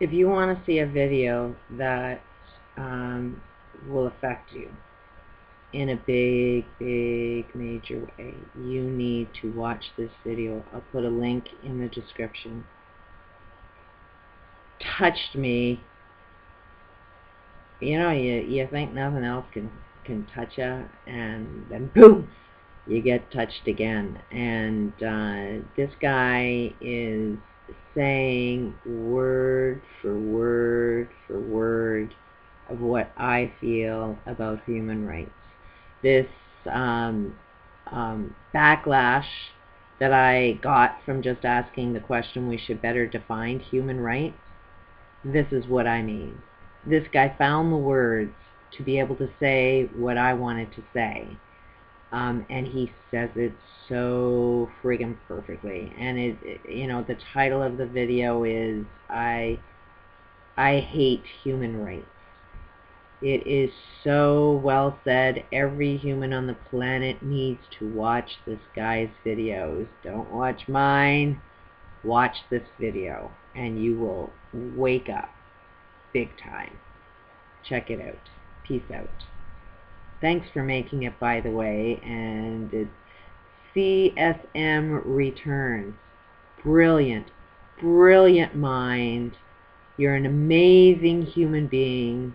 if you want to see a video that um, will affect you in a big, big, major way, you need to watch this video. I'll put a link in the description. Touched me. You know, you, you think nothing else can, can touch you, and then boom, you get touched again. And uh, this guy is saying word for word for word of I feel about human rights. This um, um, backlash that I got from just asking the question we should better define human rights, this is what I mean. This guy found the words to be able to say what I wanted to say. Um, and he says it so friggin' perfectly. And it, it, you know, the title of the video is I, I hate human rights. It is so well said. Every human on the planet needs to watch this guy's videos. Don't watch mine. Watch this video, and you will wake up big time. Check it out. Peace out. Thanks for making it, by the way. And it's CSM Returns. Brilliant, brilliant mind. You're an amazing human being.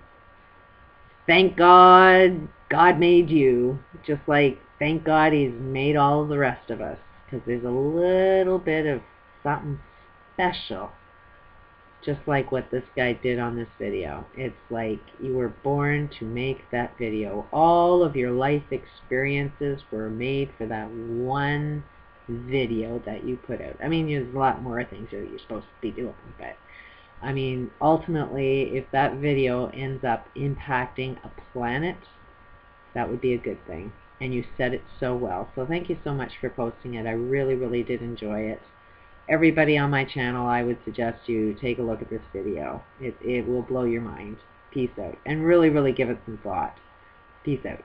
Thank God God made you. Just like thank God He's made all the rest of us. Because there's a little bit of something special just like what this guy did on this video. It's like you were born to make that video. All of your life experiences were made for that one video that you put out. I mean, there's a lot more things that you're supposed to be doing, but I mean, ultimately, if that video ends up impacting a planet, that would be a good thing. And you said it so well. So thank you so much for posting it. I really, really did enjoy it everybody on my channel, I would suggest you take a look at this video. It, it will blow your mind. Peace out. And really, really give it some thought. Peace out.